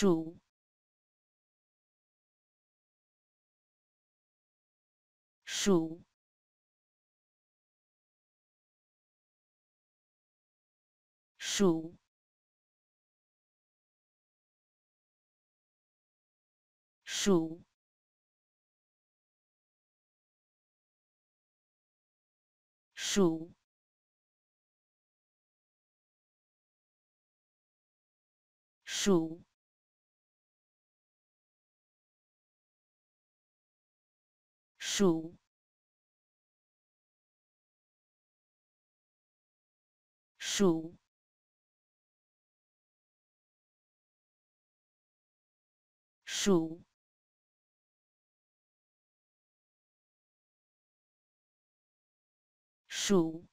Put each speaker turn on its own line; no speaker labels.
数数数数数数数数。数。数。数。